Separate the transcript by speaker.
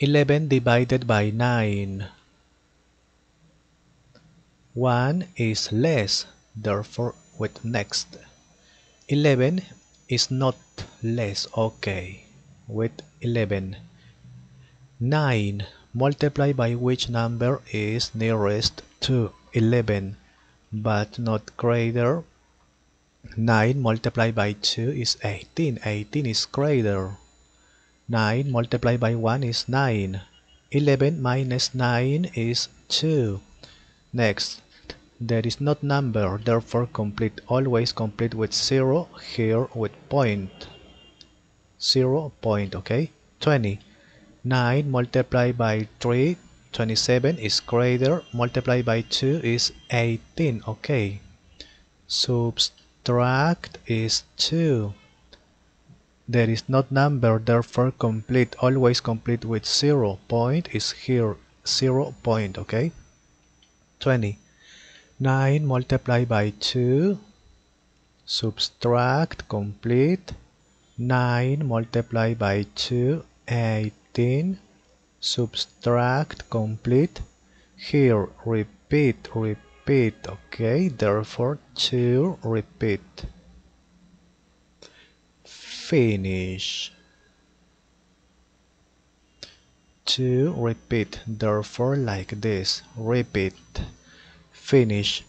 Speaker 1: 11 divided by 9. 1 is less, therefore with next. 11 is not less, okay, with 11. 9 multiplied by which number is nearest to 11 but not greater 9 multiplied by 2 is 18 18 is greater 9 multiplied by 1 is 9 11 minus 9 is 2 next there is not number therefore complete always complete with 0 here with point. point 0 point okay? 20 9 multiplied by 3 27 is greater multiplied by 2 is 18 okay? Subtract is 2 there is not number therefore complete always complete with 0 point is here 0 point okay? 20 9 multiplied by 2 subtract complete. 9 multiplied by 2 18 subtract complete. Here repeat repeat okay? Therefore 2 repeat finish. To repeat therefore like this. Repeat. Finish